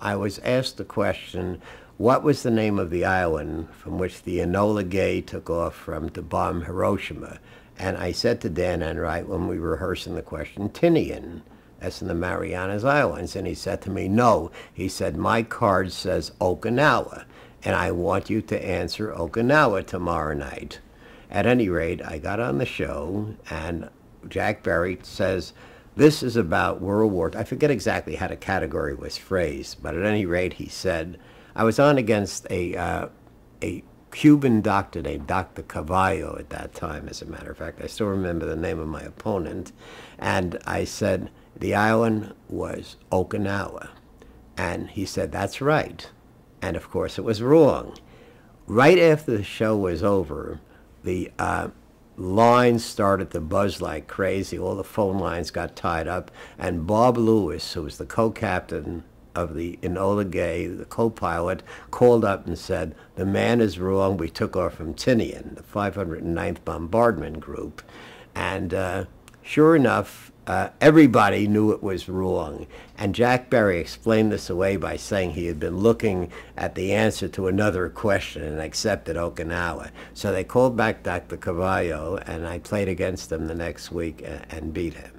I was asked the question, what was the name of the island from which the Enola Gay took off from to bomb Hiroshima? And I said to Dan Enright when we were rehearsing the question, Tinian. That's in the Marianas Islands. And he said to me, no. He said, my card says Okinawa, and I want you to answer Okinawa tomorrow night. At any rate, I got on the show, and Jack Barry says, this is about World War. I forget exactly how the category was phrased, but at any rate, he said, I was on against a, uh, a Cuban doctor named Dr. Cavallo at that time, as a matter of fact. I still remember the name of my opponent. And I said, the island was Okinawa. And he said, that's right. And of course, it was wrong. Right after the show was over, the uh, lines started to buzz like crazy. All the phone lines got tied up. And Bob Lewis, who was the co-captain of the Enola Gay, the co-pilot, called up and said, the man is wrong. We took off from Tinian, the 509th Bombardment Group. And uh, sure enough, uh, everybody knew it was wrong. And Jack Barry explained this away by saying he had been looking at the answer to another question and accepted Okinawa. So they called back Dr. Cavallo, and I played against him the next week and, and beat him.